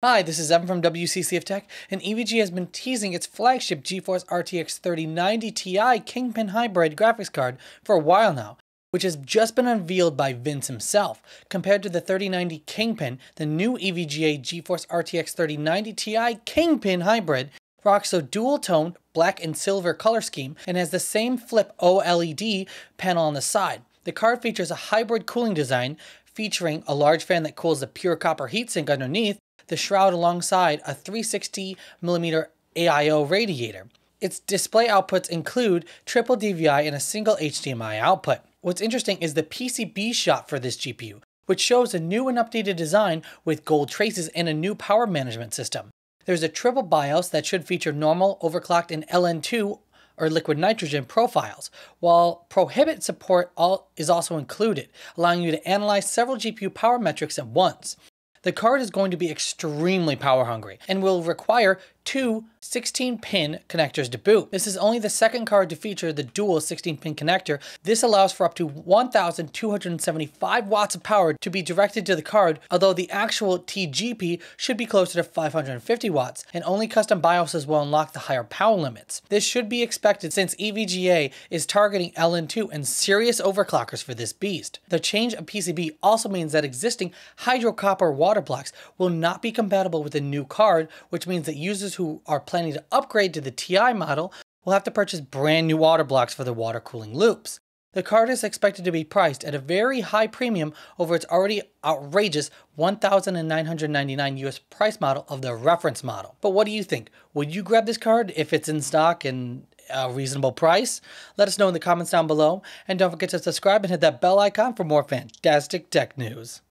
Hi, this is Evan from WCCF Tech, and EVGA has been teasing its flagship GeForce RTX 3090 Ti Kingpin Hybrid graphics card for a while now, which has just been unveiled by Vince himself. Compared to the 3090 Kingpin, the new EVGA GeForce RTX 3090 Ti Kingpin Hybrid rocks a dual tone black and silver color scheme and has the same flip OLED panel on the side. The card features a hybrid cooling design featuring a large fan that cools the pure copper heatsink underneath the shroud alongside a 360mm AIO radiator. Its display outputs include triple DVI and a single HDMI output. What's interesting is the PCB shot for this GPU, which shows a new and updated design with gold traces and a new power management system. There's a triple BIOS that should feature normal, overclocked, and LN2 or liquid nitrogen profiles, while ProbeIt support all is also included, allowing you to analyze several GPU power metrics at once. The card is going to be extremely power hungry and will require two 16 pin connectors to boot. This is only the second card to feature the dual 16 pin connector. This allows for up to 1,275 watts of power to be directed to the card, although the actual TGP should be closer to 550 watts, and only custom BIOSes will unlock the higher power limits. This should be expected since EVGA is targeting LN2 and serious overclockers for this beast. The change of PCB also means that existing hydro copper water blocks will not be compatible with the new card, which means that users who are planning to upgrade to the TI model will have to purchase brand new water blocks for their water cooling loops. The card is expected to be priced at a very high premium over its already outrageous 1999 US price model of the reference model. But what do you think? Would you grab this card if it's in stock and a reasonable price? Let us know in the comments down below. And don't forget to subscribe and hit that bell icon for more fantastic tech news.